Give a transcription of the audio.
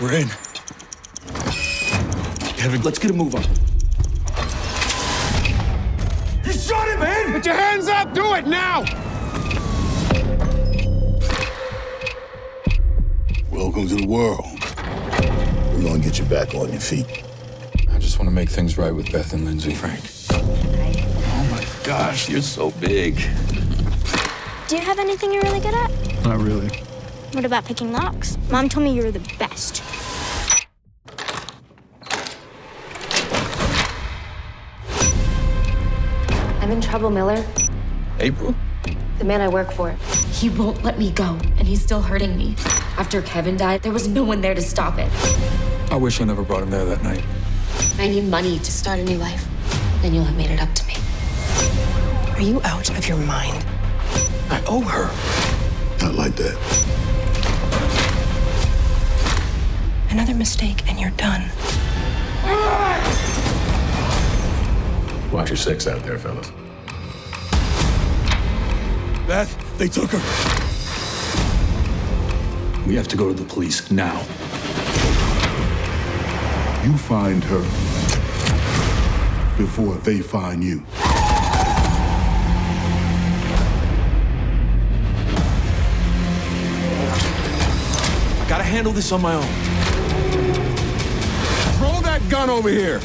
We're in. Kevin, let's get a move on. You shot him, man! Put your hands up! Do it now! Welcome to the world. We're gonna get you back on your feet. I just want to make things right with Beth and Lindsay. Frank. Oh my gosh, you're so big. Do you have anything you're really good at? Not really. What about picking locks? Mom told me you were the best. I'm in trouble, Miller. April? The man I work for. He won't let me go, and he's still hurting me. After Kevin died, there was no one there to stop it. I wish I never brought him there that night. I need money to start a new life. Then you'll have made it up to me. Are you out of your mind? I owe her. Not like that. Another mistake and you're done. Watch your six out there, fellas. Beth, they took her. We have to go to the police now. You find her before they find you. I gotta handle this on my own. Throw that gun over here!